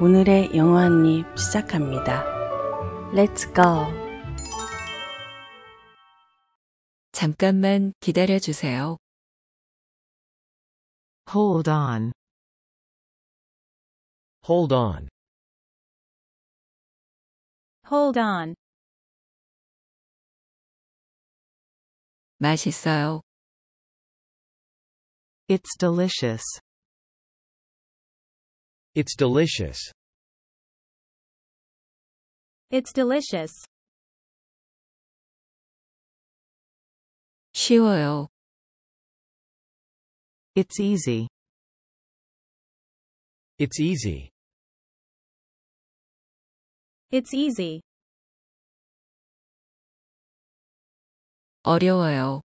오늘의 영어 한입 시작합니다. Let's go. 잠깐만 기다려 주세요. Hold on. Hold on. Hold on. 맛있어요. It's delicious. It's delicious. It's delicious. 쉬워요. It's easy. It's easy. It's easy. 어려워요.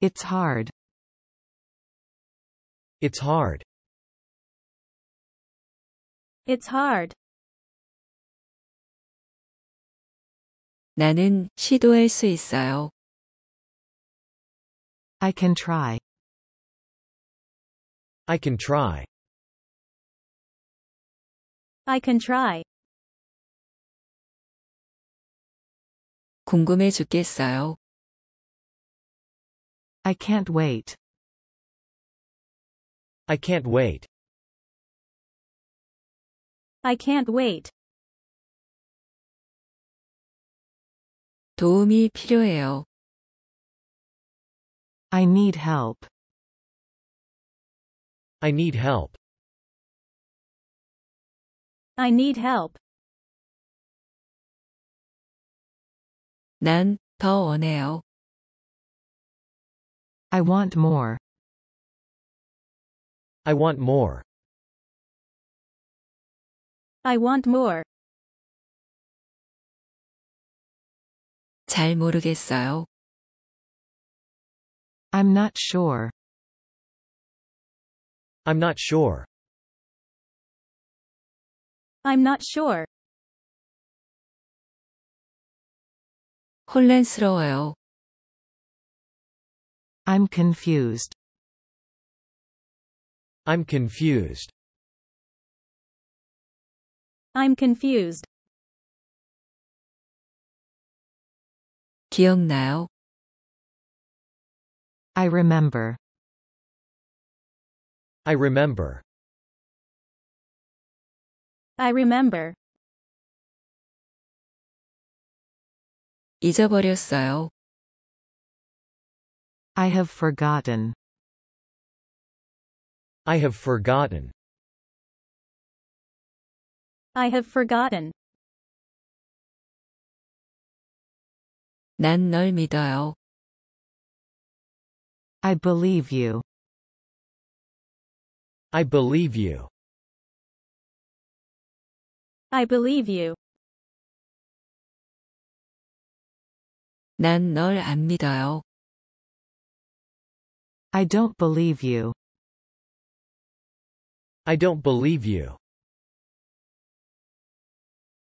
It's hard. It's hard. It's hard. 나는 시도할 수 있어요. I can try. I can try. I can try. 궁금해 죽겠어요. I can't wait. I can't wait. I can't wait. 도움이 필요해요. I need help. I need help. I need help. 난 더 원해요. I want more. I want more. I want more. 잘 모르겠어요. I'm not sure. I'm not sure. I'm not sure. 혼란스러워요. I'm confused. I'm confused. I'm confused. 기억나요? I remember. I remember. I remember. 잊어버렸어요. I have forgotten. I have forgotten. I have forgotten. 난 널 믿어요. I believe you. I believe you. I believe you. 난 널 안 믿어요. I don't believe you. I don't believe you.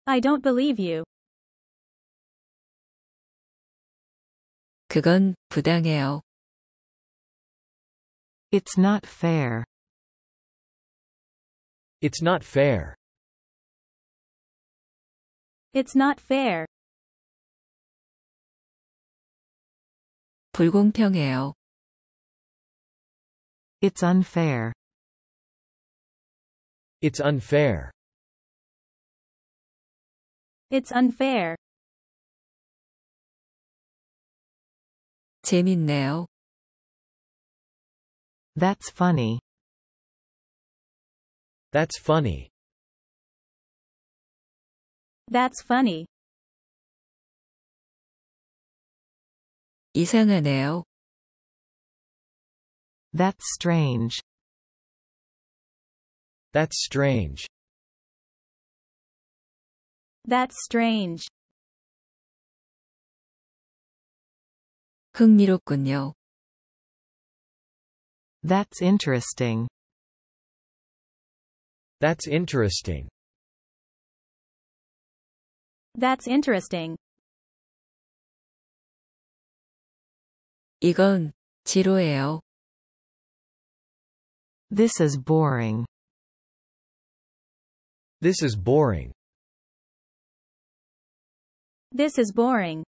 I don't believe you. 그건 부당해요. It's not fair. It's not fair. It's not fair. 불공평해요. It's unfair. It's unfair. It's unfair. 재밌네요. That's funny. That's funny. That's funny. 이상하네요. That's strange. That's strange. That's strange. 흥미롭군요. That's interesting. That's interesting. That's interesting. 이건 지루해요. This is boring. This is boring. This is boring.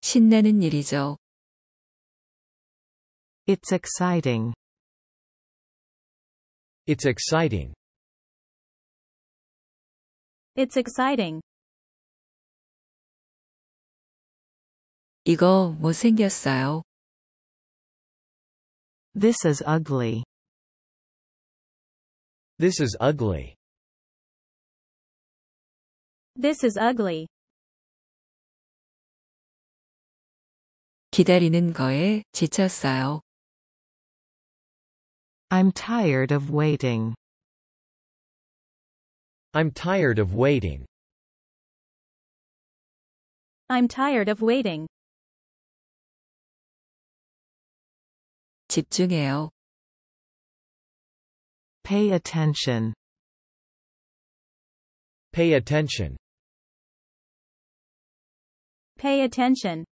신나는 일이죠. It's exciting. It's exciting. It's exciting. 이거 못생겼어요. This is ugly. This is ugly. This is ugly. 기다리는 거에 지쳤어요. I'm tired of waiting. I'm tired of waiting. I'm tired of waiting. 집중해요. Pay attention. Pay attention. Pay attention.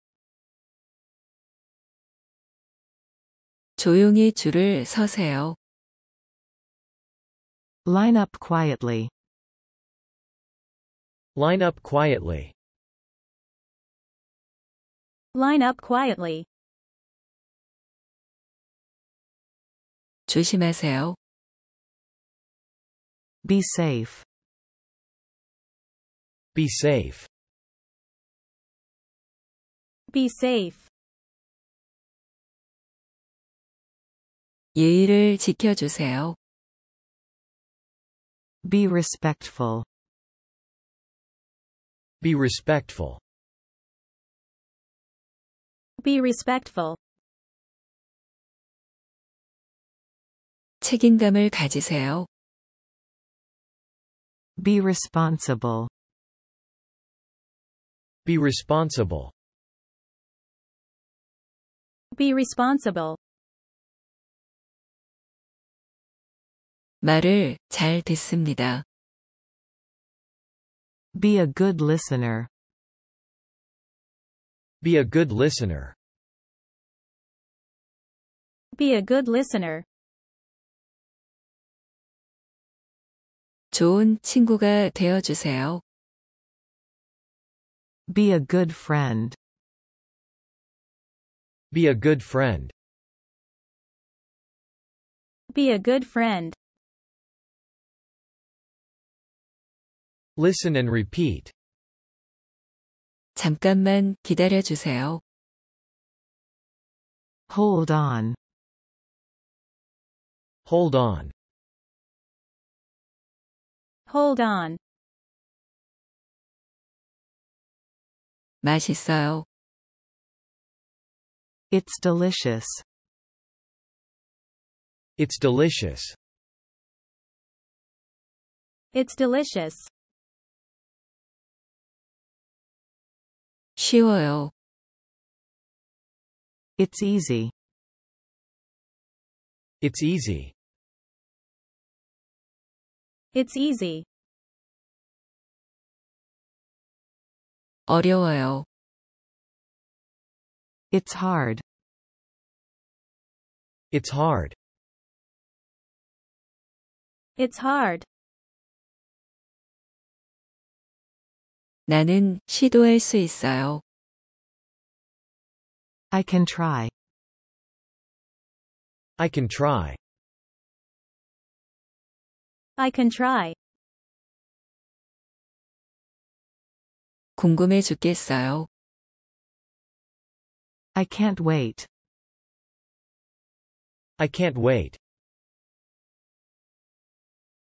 조용히 줄을 서세요. Line up quietly. Line up quietly. Line up quietly. 조심하세요. Be safe. Be safe. Be safe. 예의를 지켜주세요. Be respectful. Be respectful. Be respectful. 책임감을 가지세요. Be responsible. Be responsible. Be responsible. 말을 잘 듣습니다. Be a good listener. Be a good listener. Be a good listener. 좋은 친구가 되어주세요. Be a good friend. Be a good friend. Be a good friend. Listen and repeat. 잠깐만 기다려주세요. Hold on. Hold on. Hold on. 맛있어요. It's delicious. It's delicious. It's delicious. 쉬워요. It's easy. It's easy. It's easy. 어려워요. It's hard. It's hard. It's hard. 나는 시도할 수 있어요. I can try. I can try. I can try. 궁금해 죽겠어요. I can't wait. I can't wait.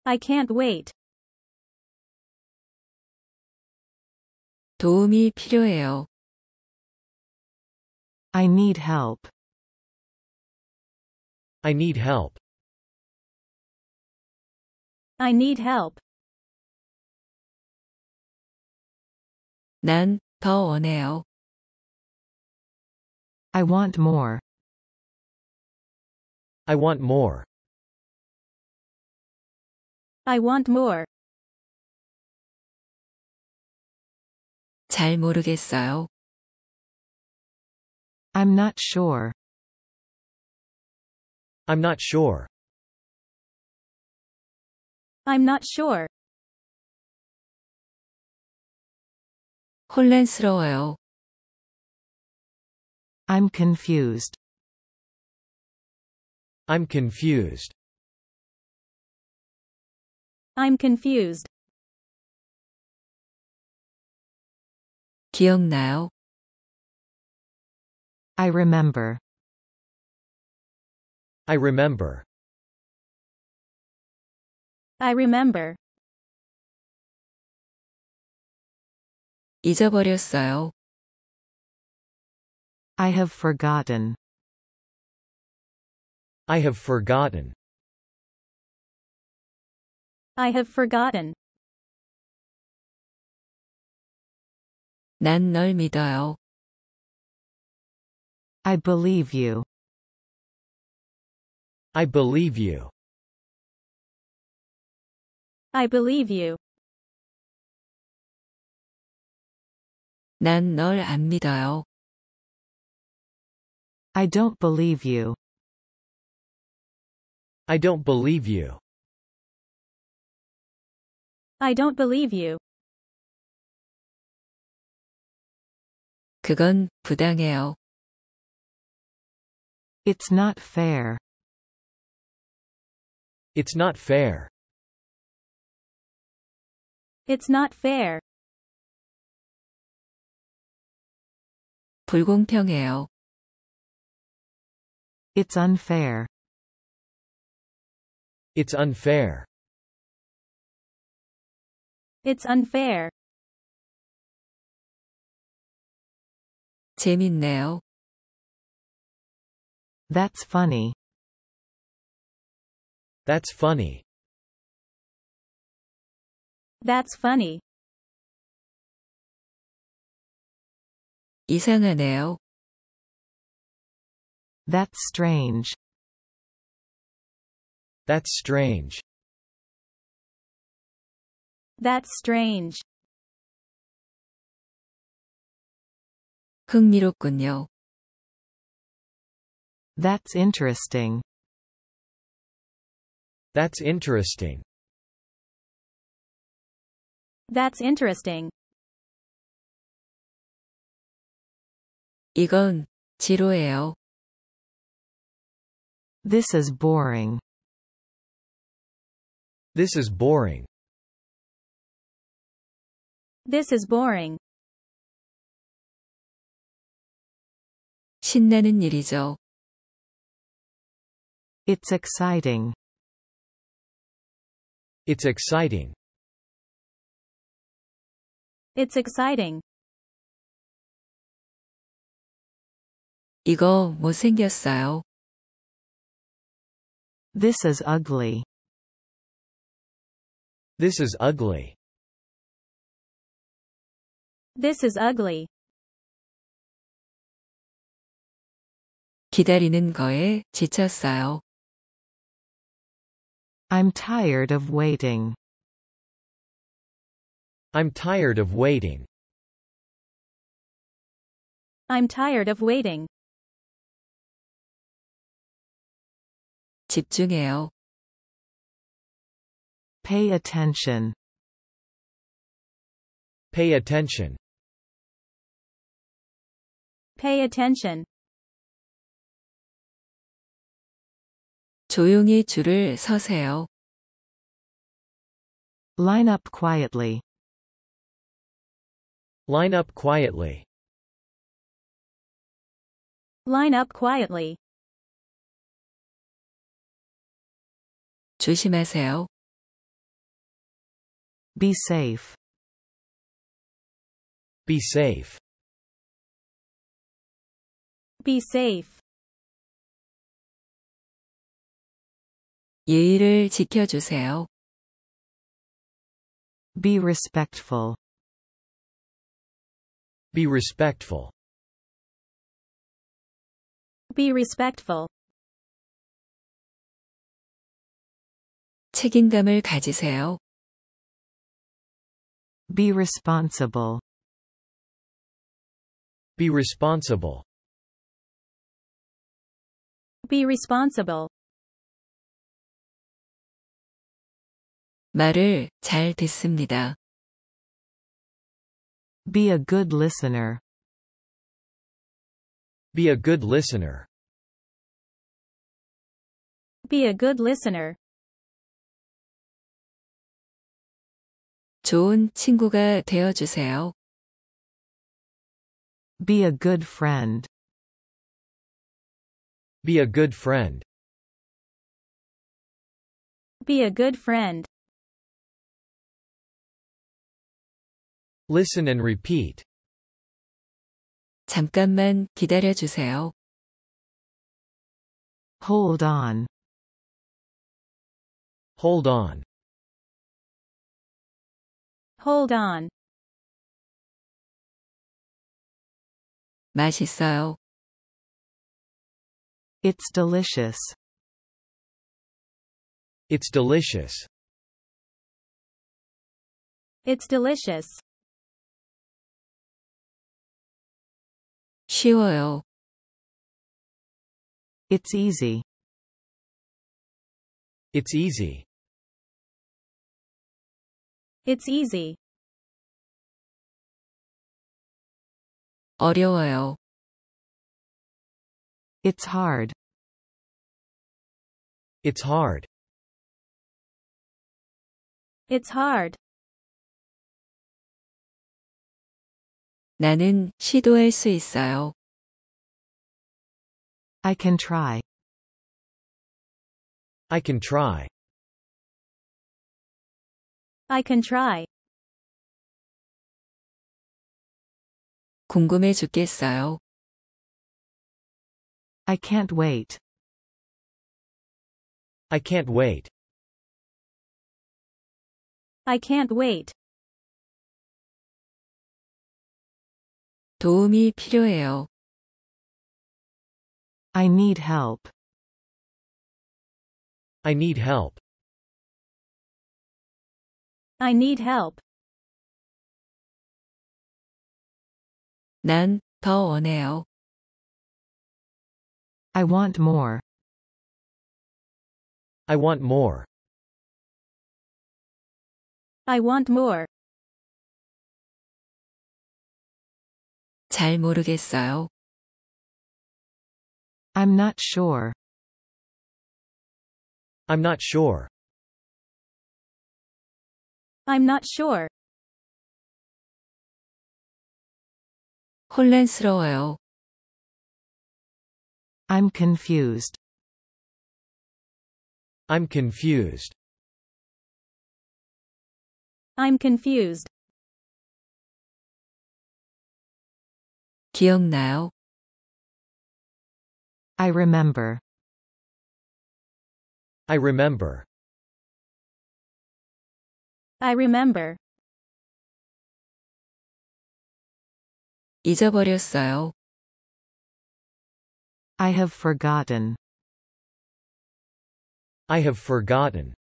I can't wait. 도움이 필요해요. I need help. I need help. I need help. 난 더 원해요. I want more. I want more. I want more. 잘 모르겠어요. I'm not sure. I'm not sure. I'm not sure. 혼란스러워요. I'm confused. I'm confused. I'm confused. 기억나요? I remember. I remember. I remember. 잊어버렸어요. I have forgotten. I have forgotten. I have forgotten. 난 널 믿어요. I believe you. I believe you. I believe you. 난 널 안 믿어요. I don't believe you. I don't believe you. I don't believe you. 그건 부당해요. It's not fair. It's not fair. It's not fair. 불공평해요. It's unfair. It's unfair. It's unfair. 재밌네요. That's funny. That's funny. That's funny. 이상하네요. That's strange. That's strange. That's strange. 흥미롭군요. That's interesting. That's interesting. That's interesting. 이건 지루해요. This is boring. This is boring. This is boring. 신나는 일이죠. It's exciting. It's exciting. It's exciting. 이거 못생겼어요. This is ugly. This is ugly. This is ugly. 기다리는 거에 지쳤어요. I'm tired of waiting. I'm tired of waiting. I'm tired of waiting. 집중해요. Pay attention. Pay attention. Pay attention. 조용히 줄을 서세요. Line up quietly. Line up quietly. Line up quietly. 조심하세요. Be safe. Be safe. Be safe. 예의를 지켜주세요. Be respectful. Be respectful. Be respectful. 책임감을 가지세요. Be responsible. Be responsible. Be responsible. 말을 잘 듣습니다. Be a good listener. Be a good listener. Be a good listener. 좋은 친구가 되어 주세요. Be a good friend. Be a good friend. Be a good friend. Listen and repeat. 잠깐만 기다려 주세요. Hold on. Hold on. Hold on. 맛있어요. It's delicious. It's delicious. It's delicious. 쉬워요. It's easy. It's easy. It's easy. 어려워요. It's hard. It's hard. It's hard. 나는 시도할 수 있어요. I can try. I can try. I can try. 궁금해 죽겠어요. I can't wait. I can't wait. I can't wait. 도움이 필요해요. I need help. I need help. I need help. 난 더 원해요. I want more. I want more. I want more. 잘 모르겠어요. I'm not sure. I'm not sure. I'm not sure. 혼란스러워요. I'm confused. I'm confused. I'm confused. 기억나요? I remember. I remember. I remember. 잊어버렸어요. I have forgotten. I have forgotten.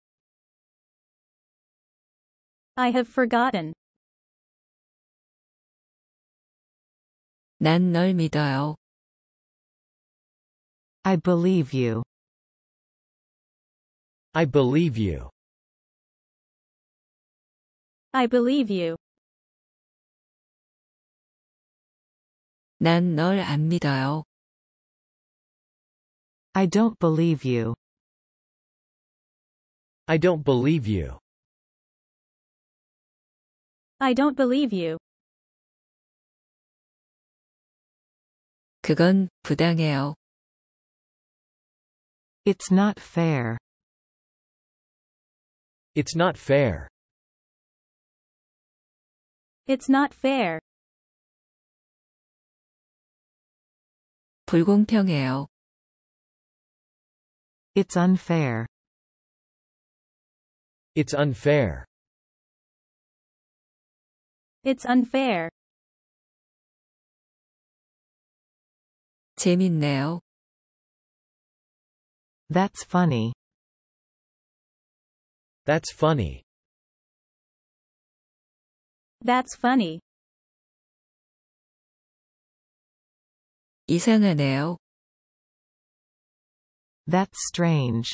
I have forgotten. 난 널 믿어요. I believe you. I believe you. I believe you. 난 널 안 믿어요. I don't believe you. I don't believe you. I don't believe you. 그건 부당해요. It's not fair. It's not fair. It's not fair. 불공평해요. It's unfair. It's unfair. It's unfair. 재밌네요. That's funny. That's funny. That's funny. 이상하네요. That's strange.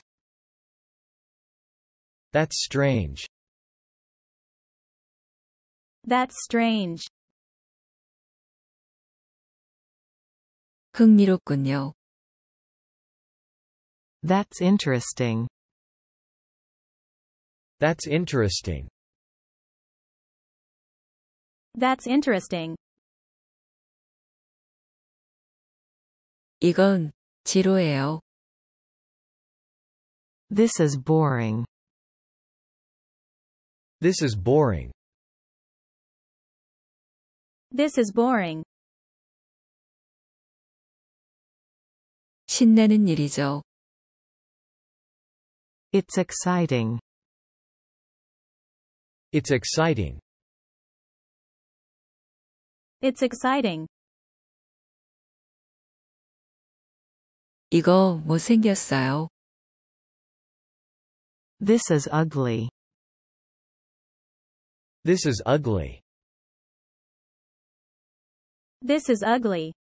That's strange. That's strange. 흥미롭군요. That's interesting. That's interesting. That's interesting. 이건 지루해요. This is boring. This is boring. This is boring. 신나는 일이죠. It's exciting. It's exciting. It's exciting. 이거 못생겼어요. This is ugly. This is ugly. This is ugly.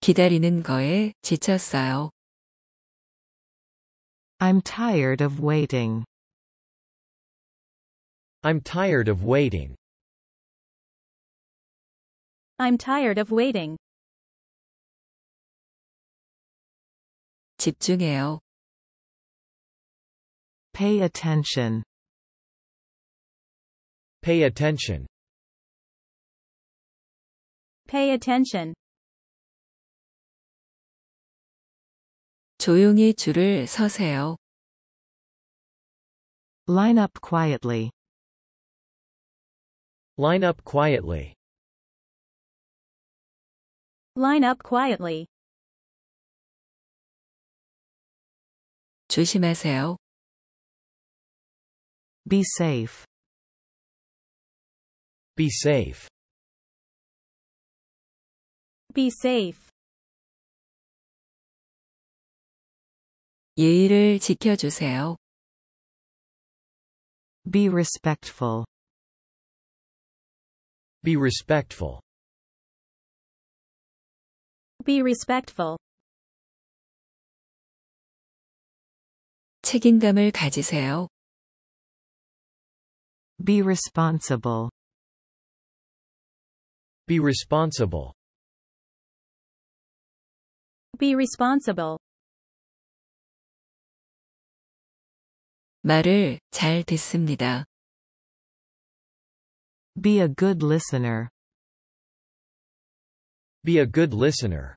기다리는 거에 지쳤어요. I'm tired of waiting. I'm tired of waiting. I'm tired of waiting. 집중해요. Pay attention. Pay attention. Pay attention. 조용히 줄을 서세요. Line up quietly. Line up quietly. Line up quietly. 조심하세요. Be safe. Be safe. Be safe. 예의를 지켜주세요. Be respectful. Be respectful. Be respectful. 책임감을 가지세요. Be responsible. Be responsible. Be responsible. 말을 잘 듣습니다. Be a good listener. Be a good listener.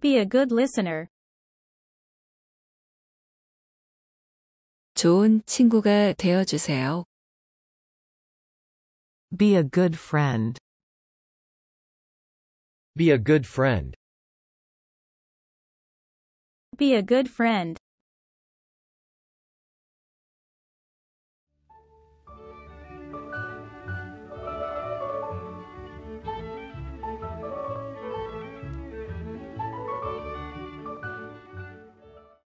Be a good listener. 좋은 친구가 되어주세요. Be a good friend. Be a good friend. Be a good friend.